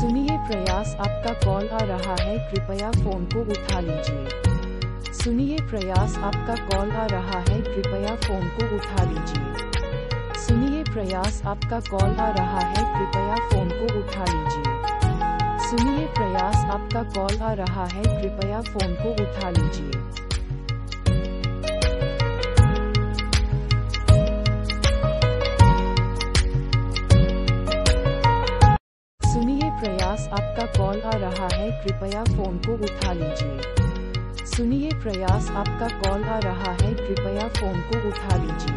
सुनिए प्रयास, आपका कॉल आ रहा है, कृपया फ़ोन को उठा लीजिए। सुनिए प्रयास, आपका कॉल आ रहा है, कृपया फ़ोन को उठा लीजिए। सुनिए प्रयास, आपका कॉल आ रहा है, कृपया फ़ोन को उठा लीजिए। सुनिए प्रयास, आपका कॉल आ रहा है, कृपया फ़ोन को उठा लीजिए। प्रयास आपका कॉल आ रहा है, कृपया फ़ोन को उठा लीजिए। सुनिए, प्रयास आपका कॉल आ रहा है, कृपया फ़ोन को उठा लीजिए।